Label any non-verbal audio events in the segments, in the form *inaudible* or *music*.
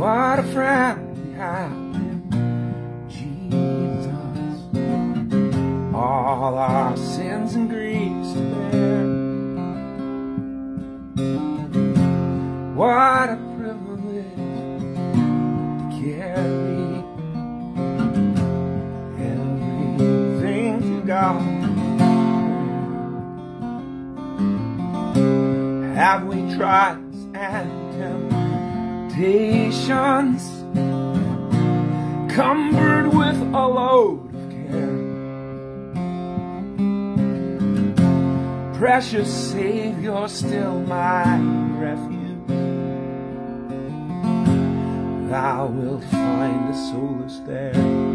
What a friend we have in Jesus. All our sins and griefs trials and temptations cumbered with a load of care? Precious Savior, still my refuge. Thou wilt find a solace there.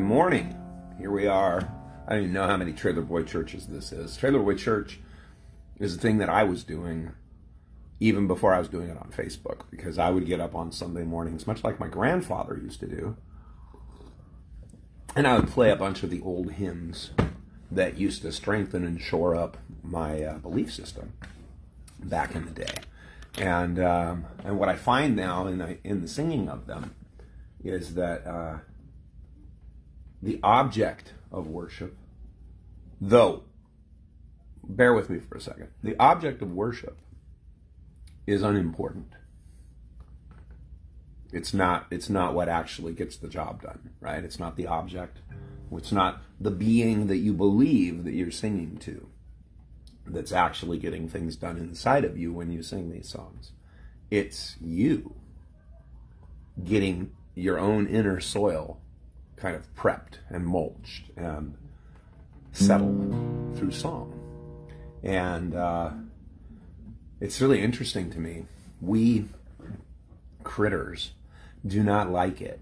Good morning. Here we are. I don't even know how many Trailer Boy churches this is. Trailer Boy Church is a thing that I was doing even before I was doing it on Facebook because I would get up on Sunday mornings, much like my grandfather used to do, and I would play a bunch of the old hymns that used to strengthen and shore up my uh, belief system back in the day. And um, and what I find now in the, in the singing of them is that uh, the object of worship, though, bear with me for a second, the object of worship is unimportant. It's not it's not what actually gets the job done, right? It's not the object. It's not the being that you believe that you're singing to that's actually getting things done inside of you when you sing these songs. It's you getting your own inner soil kind of prepped and mulched and settled through song. And uh, it's really interesting to me. We critters do not like it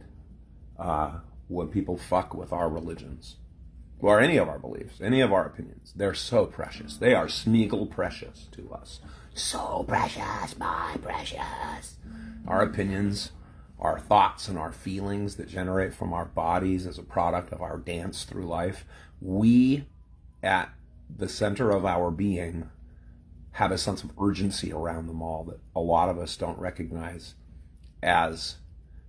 uh, when people fuck with our religions or any of our beliefs, any of our opinions. They're so precious. They are Smeagol precious to us. So precious, my precious. Our opinions our thoughts and our feelings that generate from our bodies as a product of our dance through life, we at the center of our being have a sense of urgency around them all that a lot of us don't recognize as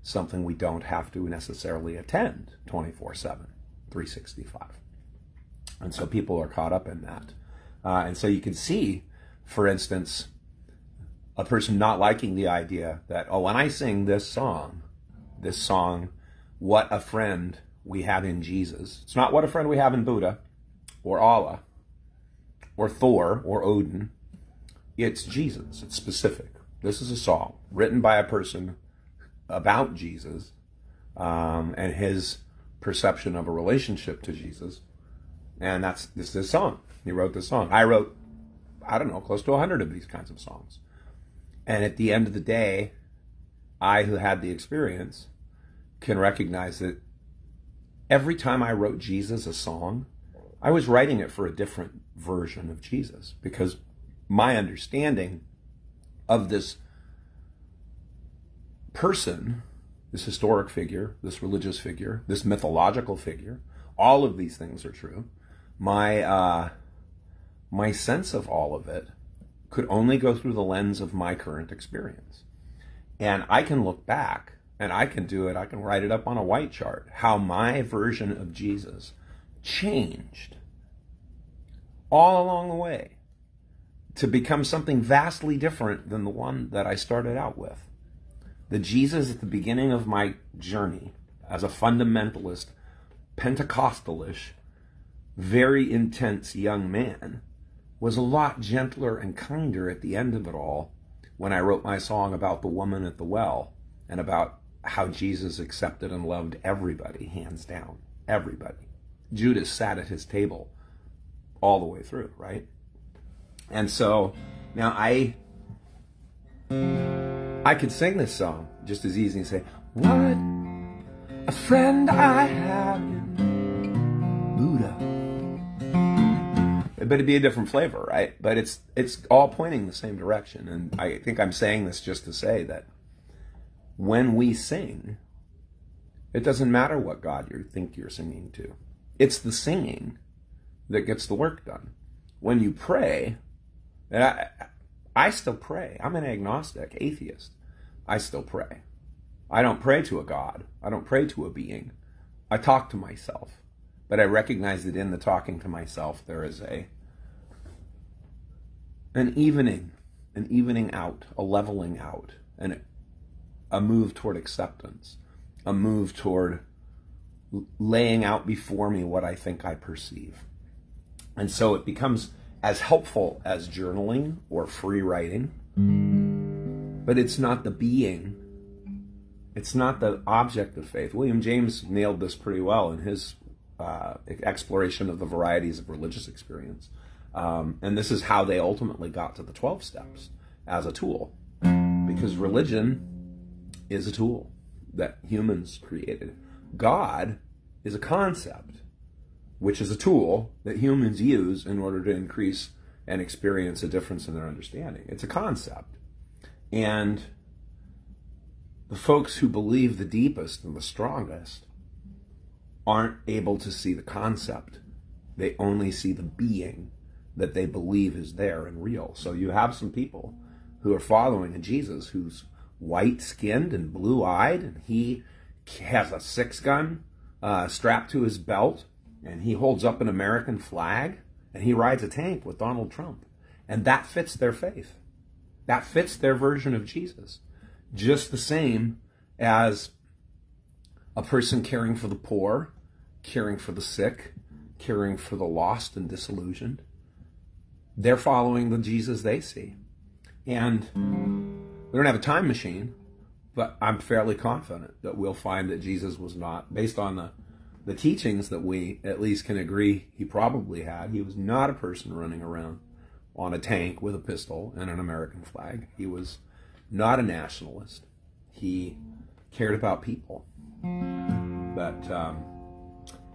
something we don't have to necessarily attend 24 7, 365. And so people are caught up in that. Uh, and so you can see, for instance, a person not liking the idea that, oh, when I sing this song, this song, What a Friend We Have in Jesus, it's not what a friend we have in Buddha or Allah or Thor or Odin. It's Jesus. It's specific. This is a song written by a person about Jesus um, and his perception of a relationship to Jesus. And that's this is his song. He wrote this song. I wrote, I don't know, close to 100 of these kinds of songs. And at the end of the day, I, who had the experience, can recognize that every time I wrote Jesus a song, I was writing it for a different version of Jesus because my understanding of this person, this historic figure, this religious figure, this mythological figure, all of these things are true. My uh, my sense of all of it could only go through the lens of my current experience. And I can look back and I can do it, I can write it up on a white chart, how my version of Jesus changed all along the way to become something vastly different than the one that I started out with. The Jesus at the beginning of my journey as a fundamentalist, Pentecostalish, very intense young man was a lot gentler and kinder at the end of it all when I wrote my song about the woman at the well and about how Jesus accepted and loved everybody, hands down. Everybody. Judas sat at his table all the way through, right? And so now I I could sing this song just as easy and say, What a friend I have in Buddha but it'd be a different flavor, right? But it's it's all pointing the same direction. And I think I'm saying this just to say that when we sing, it doesn't matter what God you think you're singing to. It's the singing that gets the work done. When you pray, and I, I still pray. I'm an agnostic, atheist. I still pray. I don't pray to a God. I don't pray to a being. I talk to myself. But I recognize that in the talking to myself, there is a an evening, an evening out, a leveling out, and a move toward acceptance, a move toward laying out before me what I think I perceive. And so it becomes as helpful as journaling or free writing, but it's not the being, it's not the object of faith. William James nailed this pretty well in his uh, exploration of the varieties of religious experience. Um, and this is how they ultimately got to the 12 steps as a tool. Because religion is a tool that humans created. God is a concept, which is a tool that humans use in order to increase and experience a difference in their understanding. It's a concept. And the folks who believe the deepest and the strongest aren't able to see the concept. They only see the being that they believe is there and real. So you have some people who are following a Jesus who's white skinned and blue eyed, and he has a six gun uh, strapped to his belt, and he holds up an American flag, and he rides a tank with Donald Trump. And that fits their faith. That fits their version of Jesus. Just the same as a person caring for the poor, caring for the sick, caring for the lost and disillusioned. They're following the Jesus they see. And we don't have a time machine, but I'm fairly confident that we'll find that Jesus was not, based on the, the teachings that we at least can agree he probably had, he was not a person running around on a tank with a pistol and an American flag. He was not a nationalist. He cared about people. But um,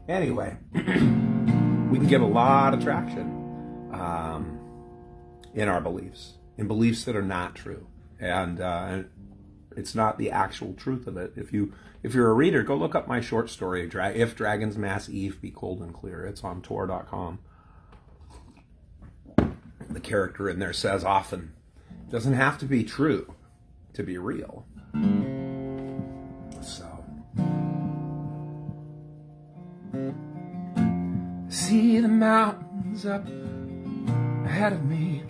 anyway, *clears throat* we can get a lot of traction um, in our beliefs, in beliefs that are not true, and uh, it's not the actual truth of it. If you if you're a reader, go look up my short story, "If Dragons Mass Eve Be Cold and Clear." It's on Tor.com. The character in there says often, doesn't have to be true to be real. See the mountains up ahead of me.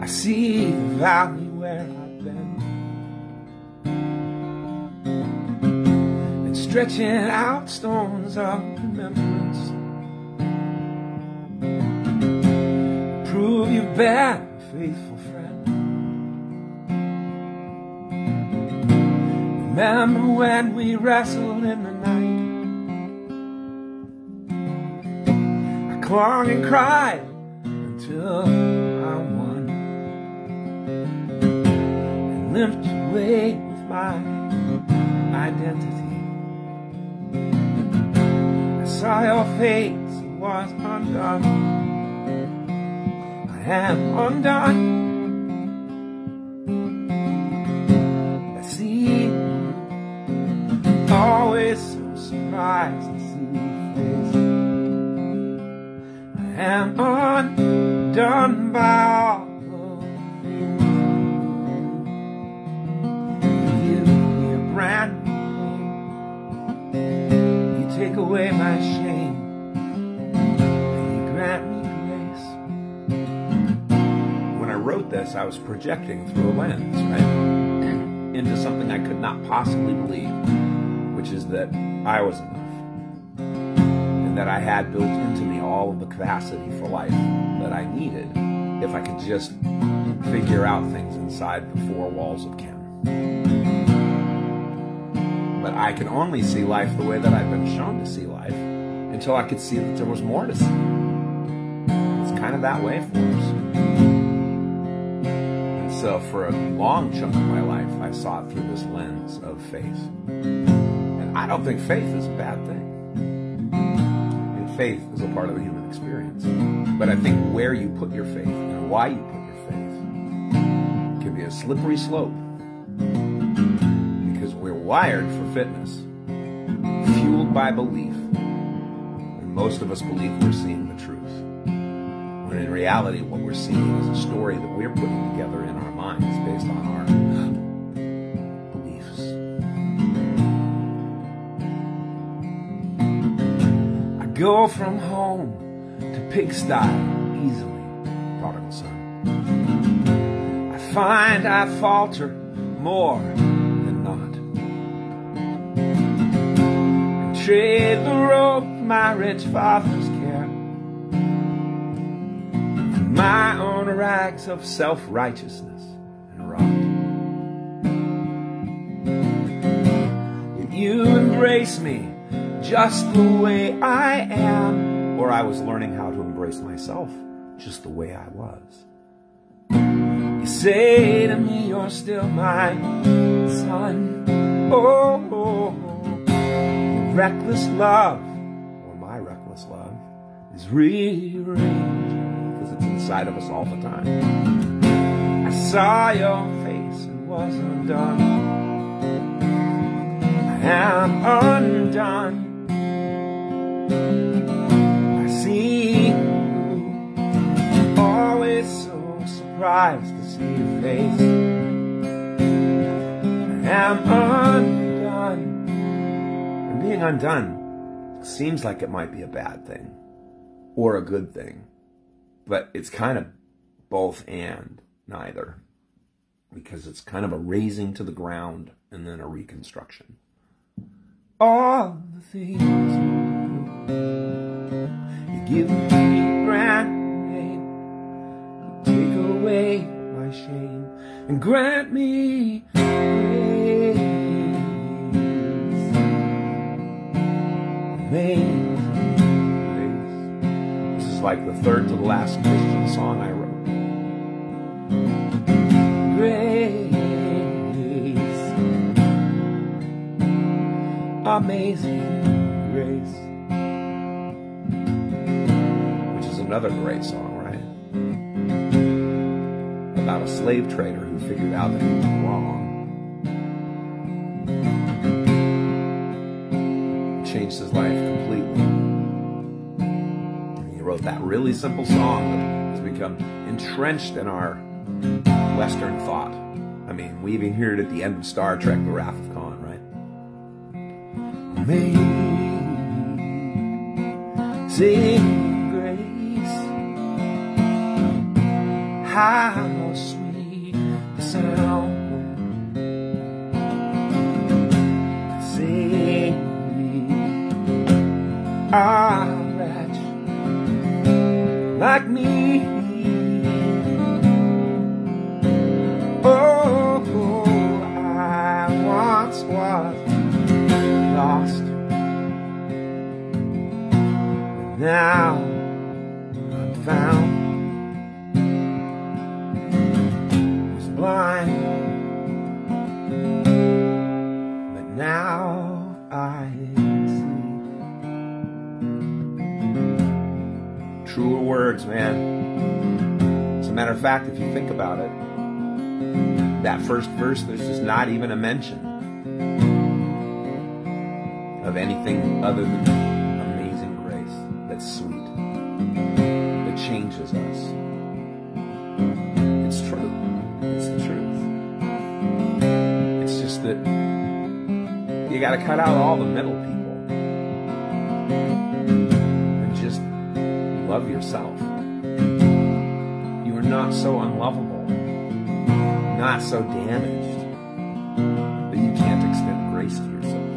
I see the valley where I've been. And stretching out stones of remembrance. Prove you've been faithful friend. Remember when we wrestled in the clung and cried until I won. And limped away with my identity. I saw your face, was undone. I am undone. I see always so surprised am undone by all you. A brand new. You take away my shame. And you grant me grace. When I wrote this, I was projecting through a lens, right? *clears throat* Into something I could not possibly believe, which is that I was enough that I had built into me all of the capacity for life that I needed if I could just figure out things inside the four walls of Ken. But I could only see life the way that I've been shown to see life until I could see that there was more to see. It's kind of that way for us. And so for a long chunk of my life, I saw it through this lens of faith. And I don't think faith is a bad thing faith is a part of the human experience. But I think where you put your faith and why you put your faith can be a slippery slope. Because we're wired for fitness, fueled by belief. And most of us believe we're seeing the truth. When in reality, what we're seeing is a story that we're putting together in our minds based on our go from home to pigsty easily, prodigal son. I find I falter more than not. And trade the rope my rich father's care for my own rags of self-righteousness and rot. You embrace me just the way I am, or I was learning how to embrace myself just the way I was. You say to me, you're still my son. Oh, oh. reckless love, or my reckless love, is rearranged because it's inside of us all the time. I saw your face and was undone. I am undone. I see you, always so surprised to see your face. I am undone. And being undone seems like it might be a bad thing or a good thing, but it's kind of both and neither because it's kind of a razing to the ground and then a reconstruction. All the things you give me grand name, take away my shame and grant me grace. Amazing grace. This is like the third to the last Christian song I wrote. Grace, amazing another great song, right? About a slave trader who figured out that he was wrong. Changed his life completely. And he wrote that really simple song that has become entrenched in our Western thought. I mean, we even hear it at the end of Star Trek, The Wrath of Khan, right? Amazing grace, how sweet the sound that saved me, a wretch like me. Oh, I once was lost. Now I'm found. Truer words, man. As a matter of fact, if you think about it, that first verse, there's just not even a mention of anything other than amazing grace that's sweet, that changes us. It's true. It's the truth. It's just that you got to cut out all the middle people love yourself. You are not so unlovable not so damaged that you can't extend grace to yourself.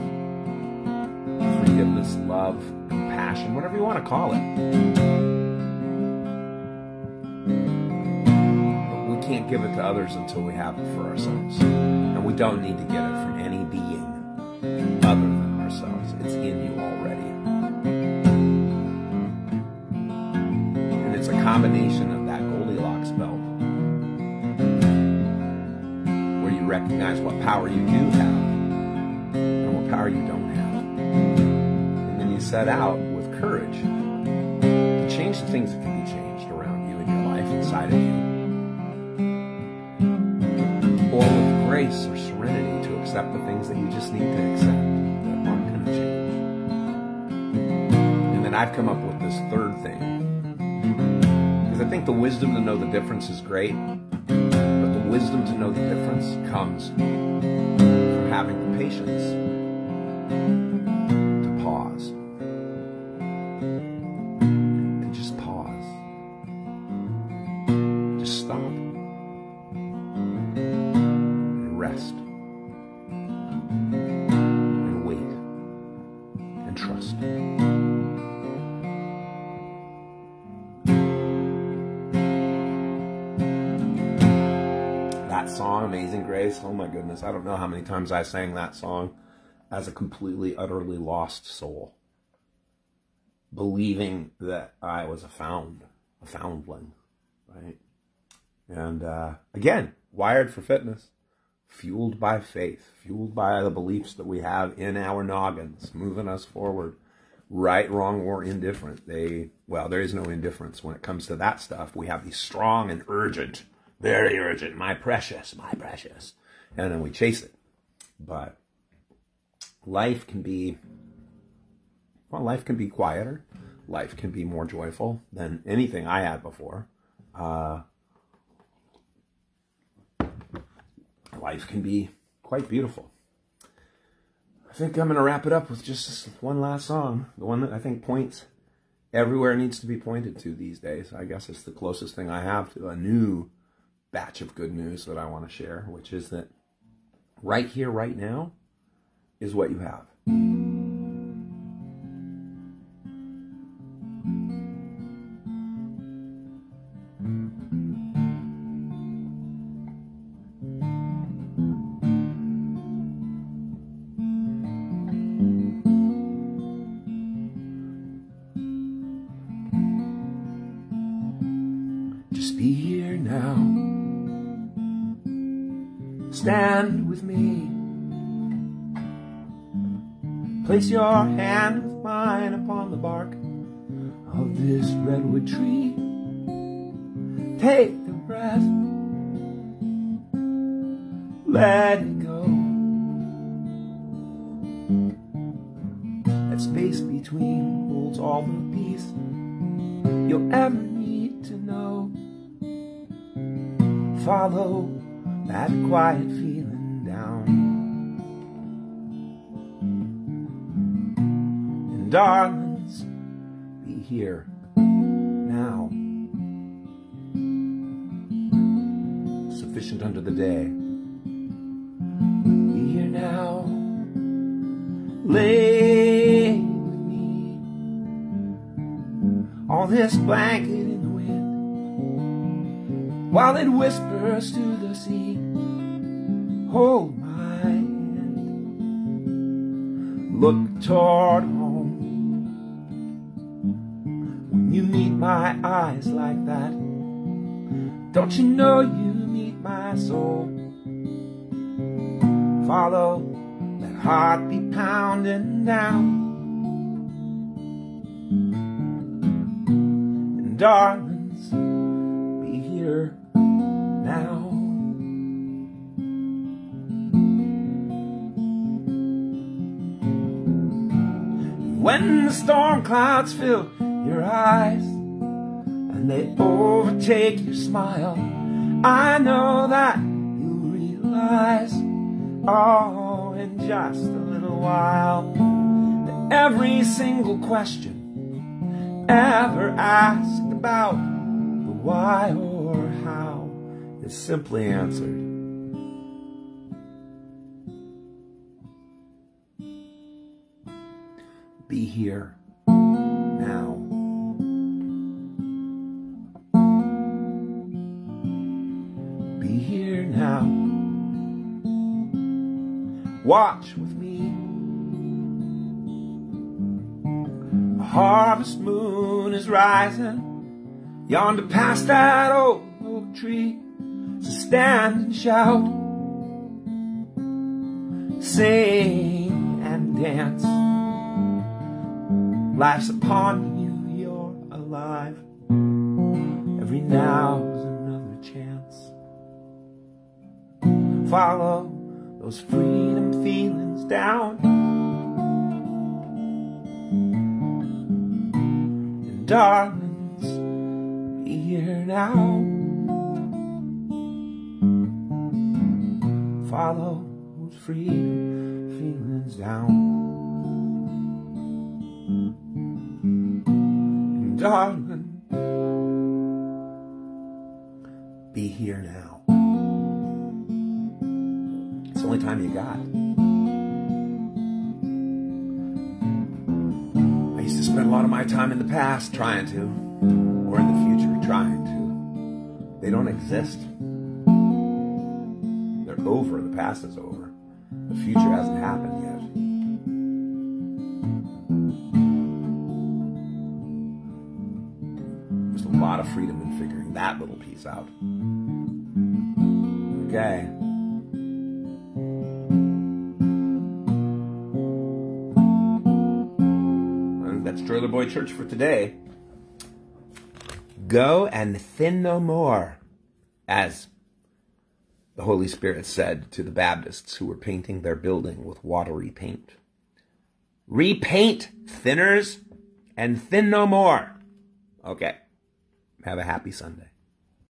Forgiveness, love, compassion, whatever you want to call it. We can't give it to others until we have it for ourselves. And we don't need to get it from any recognize what power you do have and what power you don't have. And then you set out with courage to change the things that can be changed around you in your life, inside of you. Or with grace or serenity to accept the things that you just need to accept that aren't going to change. And then I've come up with this third thing. Because I think the wisdom to know the difference is great, wisdom to know the difference comes from having the patience Amazing Grace, oh my goodness, I don't know how many times I sang that song as a completely, utterly lost soul, believing that I was a found, a foundling, right? And uh, again, wired for fitness, fueled by faith, fueled by the beliefs that we have in our noggins, moving us forward, right, wrong, or indifferent. They, well, there is no indifference when it comes to that stuff. We have these strong and urgent, very urgent, my precious, my precious, and then we chase it. But life can be, well, life can be quieter. Life can be more joyful than anything I had before. Uh, life can be quite beautiful. I think I'm going to wrap it up with just one last song. The one that I think points everywhere needs to be pointed to these days. I guess it's the closest thing I have to a new batch of good news that I want to share, which is that right here, right now, is what you have. Place your hand with mine upon the bark of this redwood tree. Take the breath. Let it go. That space between holds all the peace you'll ever need to know. Follow that quiet feeling down. Darlings, be here now. Sufficient unto the day. Be here now. Lay with me on this blanket in the wind while it whispers to the sea. Hold my hand. Look toward home. You meet my eyes like that, don't you know you meet my soul? Follow that heartbeat pounding down. And darlings, be here now. When the storm clouds fill your eyes and they overtake your smile, I know that you realize, oh, in just a little while, that every single question ever asked about the why or how is simply answered. Be here now. Watch with me. A harvest moon is rising yonder past that old oak tree. So stand and shout, sing and dance. Life's upon you, you're alive. Every now's Follow those freedom feelings down. And darlings, here now. Follow those freedom feelings down. And darling, be here now. Only time you got. I used to spend a lot of my time in the past trying to, or in the future trying to. They don't exist. They're over. The past is over. The future hasn't happened yet. There's a lot of freedom in figuring that little piece out. Okay. Trailer Boy Church for today. Go and sin no more, as the Holy Spirit said to the Baptists who were painting their building with watery paint. Repaint, thinners, and thin no more. Okay. Have a happy Sunday.